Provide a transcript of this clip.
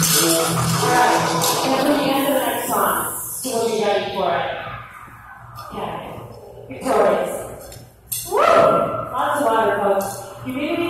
And then when you end the next song, we'll be ready for it. Yeah. Victorious. Woo! Lots of water, folks. You really